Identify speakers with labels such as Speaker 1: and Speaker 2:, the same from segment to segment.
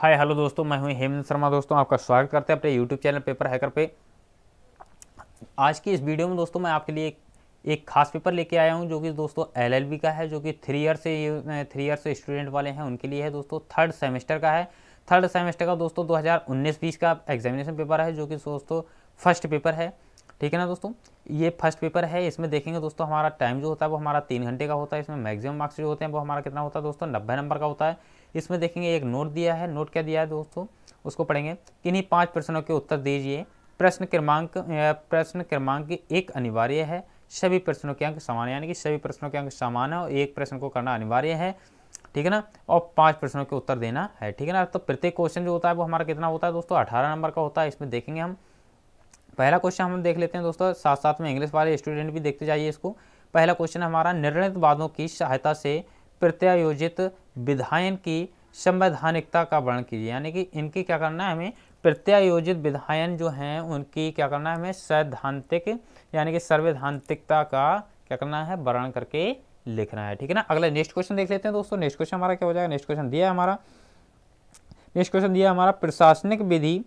Speaker 1: Hi hello दोस्तों मैं हूँ हेमंत शर्मा दोस्तों आपका स्वागत करते हैं अपने यूट्यूब चैनल पेपर हैकर पे। आज की इस वीडियो में दोस्तों मैं आपके लिए एक, एक खास पेपर लेके आया हूँ जो कि दोस्तों एलएलबी का है जो कि थ्री ईयर से थ्री ईयर से स्टूडेंट वाले हैं उनके लिए है दोस्तों थर्ड सेमेस्टर का है। थर्ड सेमेस्टर का दोस्तों 2019-20 का एग्जामिनेशन पेपर है जो कि दोस्तों फ़र्स्ट पेपर है। ठीक है ना दोस्तों? ये फ़र्स्ट पेपर है, इसमें देखेंगे दोस्तों हमारा टाइम जो होता है वो हमारा तीन घंटे का होता है, इसमें मैक्सिमम मार्क्स जो होते हैं वो हमारा कितना होता है दोस्तों? नब्बे नंबर का होता है। इसमें देखेंगे एक नोट दिया है नोट क्या दिया है दोस्तों? उसको पढ़ेंगे। किन्हीं पाँच प्रश्नों के उत्तर दीजिए। प्रश्न क्रमांक प्रश्न क्रमांक एक अनिवार्य है। सभी प्रश्नों के अंक समान यानी कि सभी प्रश्नों के अंक समान है और एक प्रश्न को करना अनिवार्य है। ठीक है ना? और पाँच प्रश्नों के उत्तर देना है, ठीक है ना? तो प्रत्येक क्वेश्चन जो होता है वो हमारा कितना होता है दोस्तों? अठारह नंबर का होता है, इसमें देखेंगे हम। पहला क्वेश्चन हम देख लेते हैं दोस्तों साथ साथ में इंग्लिश वाले स्टूडेंट भी देखते जाइए इसको। पहला क्वेश्चन हमारा निर्णित वादों की सहायता से प्रत्यायोजित विधायन की संवैधानिकता का वर्णन कीजिए। यानी कि इनकी क्या करना है हमें, प्रत्यायोजित विधायन जो हैं, उनकी क्या करना है हमें, सैद्धांतिक, यानी कि संवैधानिकता का क्या करना है, वर्णन करके लिखना है। ठीक है ना? अगला नेक्स्ट क्वेश्चन देख लेते हैं दोस्तों। नेक्स्ट क्वेश्चन हमारा क्या हो जाएगा? नेक्स्ट क्वेश्चन दिया है हमारा। नेक्स्ट क्वेश्चन दिया हमारा, प्रशासनिक विधि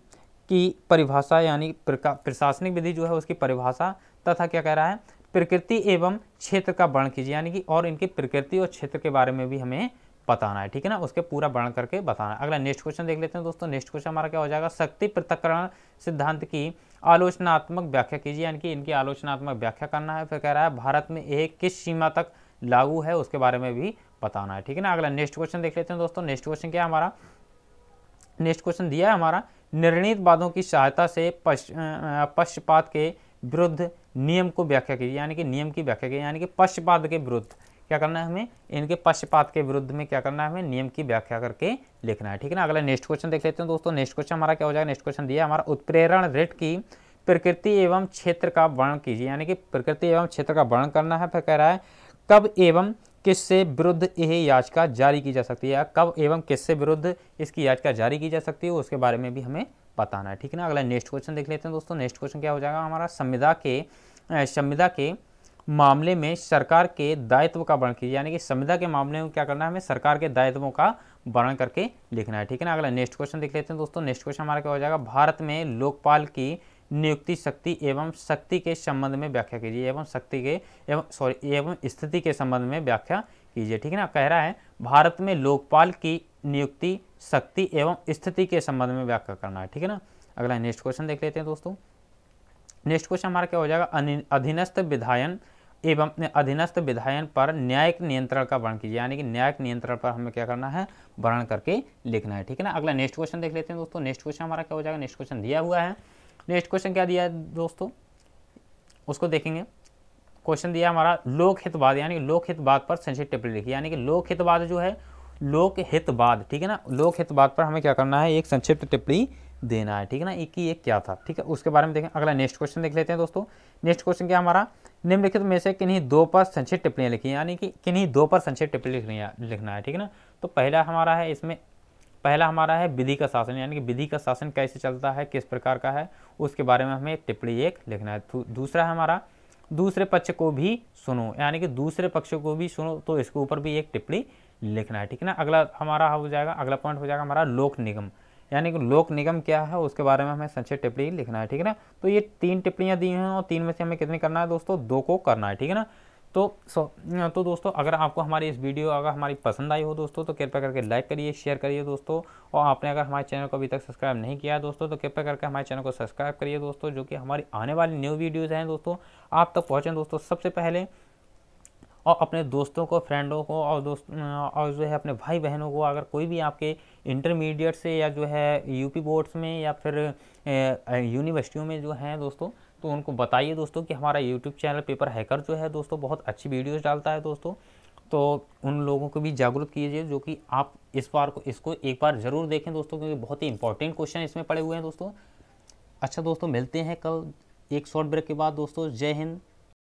Speaker 1: की परिभाषा यानी प्रशासनिक विधि जो है उसकी परिभाषा तथा क्या कह रहा है? प्रकृति एवं क्षेत्र का वर्ण कीजिए। यानी कि और इनकी प्रकृति और क्षेत्र के बारे में भी हमें बताना है। ठीक है ना? उसके पूरा वर्ण करके बताना है। अगला नेक्स्ट क्वेश्चन देख लेते हैं दोस्तों। नेक्स्ट क्वेश्चन हमारा क्या हो जाएगा? शक्ति पृथककरण सिद्धांत की आलोचनात्मक व्याख्या कीजिए। यानी कि इनकी आलोचनात्मक व्याख्या करना है। फिर कह रहा है, भारत में एक किस सीमा तक लागू है? उसके बारे में भी बताना है। ठीक है ना? अगला नेक्स्ट क्वेश्चन देख लेते हैं दोस्तों। नेक्स्ट क्वेश्चन क्या हमारा? नेक्स्ट क्वेश्चन दिया है हमारा। निर्णित वादों की सहायता से पक्षपात के विरुद्ध नियम को व्याख्या कीजिए यानी कि नियम की व्याख्या की, यानी कि पक्षपात के विरुद्ध। क्या करना है हमें? इनके पक्षपात के विरुद्ध में क्या करना है हमें? नियम की व्याख्या करके लिखना है, ठीक है ना? अगला नेक्स्ट क्वेश्चन देख लेते हैं दोस्तों। नेक्स्ट क्वेश्चन हमारा क्या हो जाएगा? नेक्स्ट क्वेश्चन दिया हमारा, उत्प्रेरण रेट की प्रकृति एवं क्षेत्र का वर्णन कीजिए। यानी कि प्रकृति एवं क्षेत्र का वर्णन करना है, फिर कह रहा है, कब एवं किससे विरुद्ध यह याचिका जारी की जा सकती है, या कब एवं किससे विरुद्ध इसकी याचिका जारी की जा सकती है, उसके बारे में भी हमें बताना है, ठीक है ना? अगला नेक्स्ट क्वेश्चन देख लेते हैं दोस्तों। नेक्स्ट क्वेश्चन क्या हो जाएगा? हमारा संविदा के संविदा के मामले में सरकार के दायित्व का वर्णन कीजिए। यानी कि संविदा के मामले में क्या करना है, हमें सरकार के दायित्वों का वर्णन करके लिखना है, ठीक है ना? अगला नेक्स्ट क्वेश्चन देख लेते हैं दोस्तों। नेक्स्ट क्वेश्चन हमारा क्या हो जाएगा? भारत में लोकपाल की नियुक्ति शक्ति एवं शक्ति के संबंध में व्याख्या कीजिए, एवं शक्ति के एवं सॉरी एवं स्थिति के संबंध में व्याख्या कीजिए, ठीक है ना? कह रहा है, भारत में लोकपाल की नियुक्ति शक्ति एवं स्थिति के संबंध में व्याख्या करना है, ठीक है ना? अगला नेक्स्ट क्वेश्चन देख लेते हैं दोस्तों। नेक्स्ट क्वेश्चन हमारा क्या हो जाएगा? अधीनस्थ विधायन एवं अधीनस्थ विधायन पर न्यायिक नियंत्रण का वर्णन कीजिए, यानी कि न्यायिक नियंत्रण पर हमें क्या करना है? वर्णन करके लिखना है, ठीक है ना? अगला नेक्स्ट क्वेश्चन देख लेते हैं दोस्तों। नेक्स्ट क्वेश्चन हमारा क्या हो जाएगा? नेक्स्ट क्वेश्चन दिया हुआ है। नेक्स्ट क्वेश्चन क्या दिया है दोस्तों? उसको देखेंगे। क्वेश्चन दिया हमारा लोक हितवाद यानी लोक हितवाद पर संक्षिप्त टिप्पणी लिखी यानी कि लोक हितवाद जो है लोक हितवाद ठीक है ना? लोक हितवाद पर हमें क्या करना है? एक संक्षिप्त टिप्पणी देना है, ठीक है ना? एक ही एक क्या था, ठीक है? उसके बारे में देखें। अगला नेक्स्ट क्वेश्चन देख लेते हैं दोस्तों। नेक्स्ट क्वेश्चन क्या हमारा? निम्नलिखित में से किन्हीं दो पर संक्षिप्त टिप्पणियाँ लिखी यानी कि किन्हीं दो पर संक्षिप्त टिप्पणी लिखनी लिखना है, ठीक है ना? तो पहला हमारा है इसमें पहला हमारा है विधि का शासन, यानी कि विधि का शासन कैसे चलता है, किस प्रकार का है, उसके बारे में हमें टिप्पणी एक लिखना है। दूसरा है हमारा, दूसरे पक्ष को भी सुनो, यानी कि दूसरे पक्ष को भी सुनो तो इसके ऊपर भी एक टिप्पणी लिखना है, ठीक है ना? अगला हमारा हो जाएगा, अगला पॉइंट हो जाएगा हमारा लोक निगम। यानी कि लोक निगम क्या है, उसके बारे में हमें संक्षिप्त टिप्पणी लिखना है, ठीक है ना? तो ये तीन टिप्पणियाँ दी हैं और तीन में से हमें कितनी करना है दोस्तों? दो को करना है, ठीक है ना? तो सो तो दोस्तों, अगर आपको हमारी इस वीडियो, अगर हमारी पसंद आई हो दोस्तों तो कृपया करके लाइक करिए, शेयर करिए दोस्तों। और आपने अगर हमारे चैनल को अभी तक सब्सक्राइब नहीं किया दोस्तों तो कृपया करके हमारे चैनल को सब्सक्राइब करिए दोस्तों, जो कि हमारी आने वाली न्यू वीडियोज़ हैं दोस्तों। आप तक पहुँचें दोस्तों सबसे पहले, और अपने दोस्तों को, फ्रेंडों को, और दोस्त और जो है अपने भाई बहनों को, अगर कोई भी आपके इंटरमीडिएट से या जो है यूपी बोर्ड्स में या फिर यूनिवर्सिटियों में जो हैं दोस्तों तो उनको बताइए दोस्तों कि हमारा यूट्यूब चैनल पेपर हैकर जो है दोस्तों बहुत अच्छी वीडियोज़ डालता है दोस्तों। तो उन लोगों को भी जागरूक कीजिए जो कि आप इस बार को, इसको एक बार ज़रूर देखें दोस्तों, क्योंकि बहुत ही इंपॉर्टेंट क्वेश्चन इसमें पड़े हुए हैं दोस्तों। अच्छा दोस्तों, मिलते हैं कल एक शॉर्ट ब्रेक के बाद दोस्तों। जय हिंद।